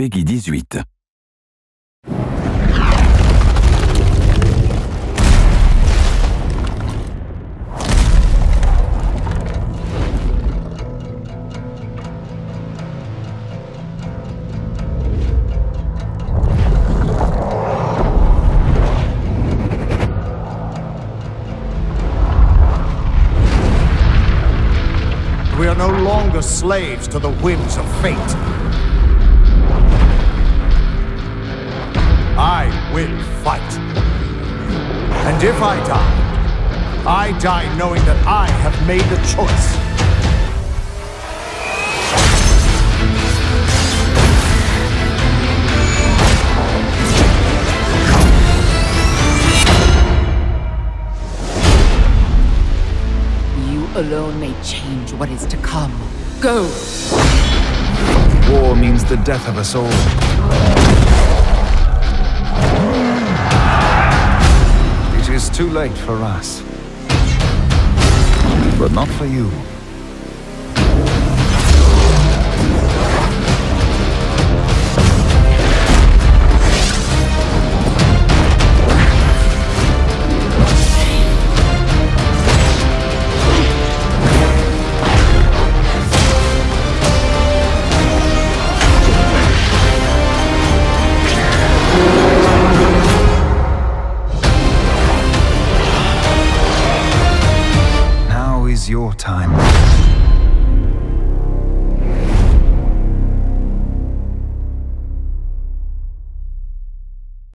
PEGI 18. We are no longer slaves to the whims of fate. I will fight. And if I die, I die knowing that I have made the choice. You alone may change what is to come. Go! War means the death of us all. Too late for us. But not for you. Is your time.